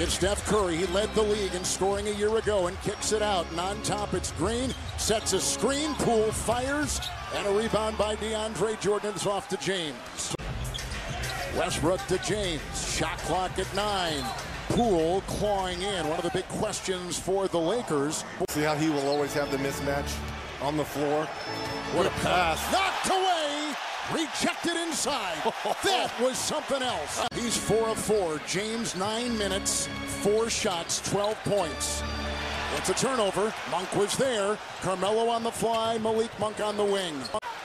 It's Steph Curry. He led the league in scoring a year ago and kicks it out. And on top, it's Green. Sets a screen. Poole fires. And a rebound by DeAndre Jordan. It's off to James. Westbrook to James. Shot clock at nine. Poole clawing in. One of the big questions for the Lakers. See how he will always have the mismatch on the floor. What a pass. Knocked away. Rejected inside. that was something else. He's four of four. James, nine minutes, four shots, 12 points. It's a turnover. Monk was there. Carmelo on the fly. Malik Monk on the wing.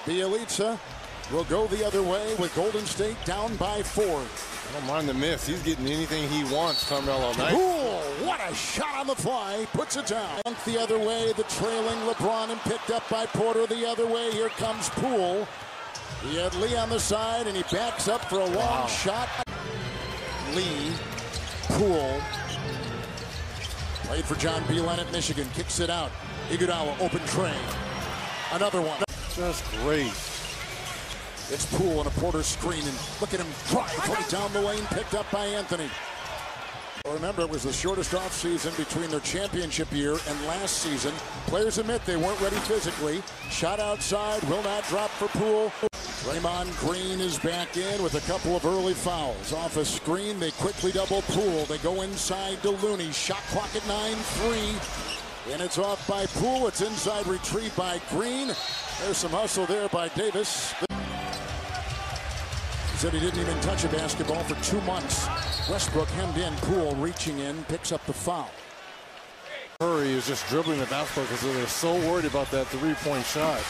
Bjelica will go the other way with Golden State down by four. I don't mind the miss. He's getting anything he wants, Carmelo. Nice. Ooh, what a shot on the fly. Puts it down. Monk the other way. The trailing LeBron and picked up by Porter the other way. Here comes Poole. He had Lee on the side, and he backs up for a long wow. shot. Lee, Poole, played for John Beilein at Michigan, kicks it out. Iguodala, open train. Another one. Just great. It's Poole on a Porter screen, and look at him drive right down the lane, picked up by Anthony. Remember, it was the shortest offseason between their championship year and last season. Players admit they weren't ready physically. Shot outside, will not drop for Poole. Draymond Green is back in with a couple of early fouls. Off a screen, they quickly double Poole. They go inside to Looney. Shot clock at 9-3. And it's off by Poole. It's inside retrieved by Green. There's some hustle there by Davis. He said he didn't even touch a basketball for two months. Westbrook hemmed in. Poole reaching in, picks up the foul. Curry is just dribbling the basketball because they're so worried about that three-point shot.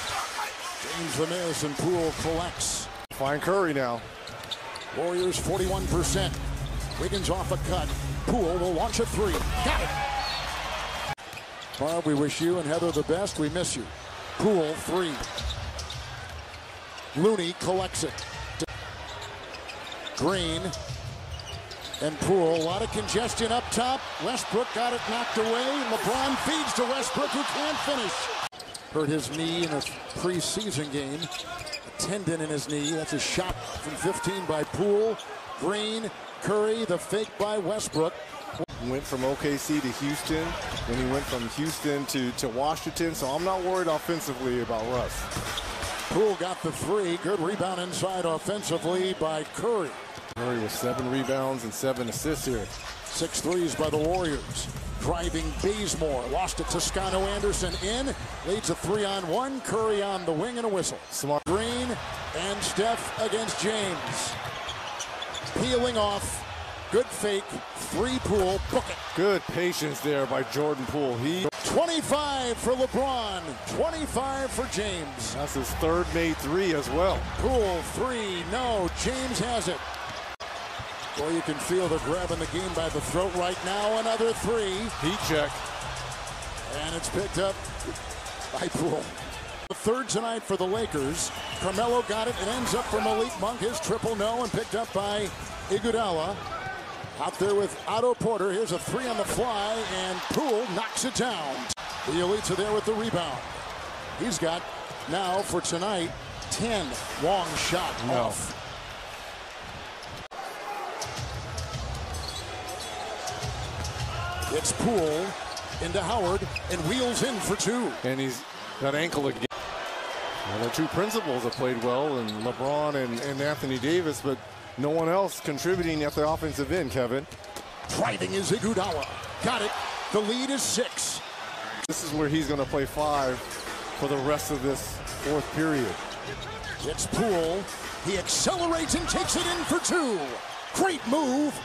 James the and Poole collects. Find Curry now. Warriors 41%. Wiggins off a cut. Poole will launch a three. Got it. Barb, we wish you and Heather the best. We miss you. Poole three. Looney collects it. Green and Poole. A lot of congestion up top. Westbrook got it knocked away. LeBron feeds to Westbrook who can't finish hurt his knee in a preseason game. A tendon in his knee. That's a shot from 15 by Poole. Green, Curry, the fake by Westbrook. Went from OKC to Houston, then he went from Houston to, to Washington, so I'm not worried offensively about Russ. Poole got the three. Good rebound inside offensively by Curry. Curry with seven rebounds and seven assists here. Six threes by the Warriors driving Bazemore. Lost it to Toscano Anderson in. Leads a three on one. Curry on the wing and a whistle. Smart. Green and Steph against James. Peeling off. Good fake. Three Poole. Book it. Good patience there by Jordan Poole. He 25 for LeBron. 25 for James. That's his third made three as well. Poole three. No. James has it. Boy, you can feel the grabbing the game by the throat right now. Another three. Heat check. And it's picked up by Poole. The third tonight for the Lakers. Carmelo got it. It ends up for Malik Monk. His triple no and picked up by Iguodala. Out there with Otto Porter. Here's a three on the fly, and Poole knocks it down. The Elites are there with the rebound. He's got now for tonight 10 long shot no. off. It's Poole into Howard and wheels in for two. And he's got ankle again. Well, the two principals have played well, and LeBron and, and Anthony Davis, but no one else contributing at the offensive end, Kevin. Driving is Iguodala. Got it. The lead is six. This is where he's going to play five for the rest of this fourth period. It's Poole. He accelerates and takes it in for two. Great move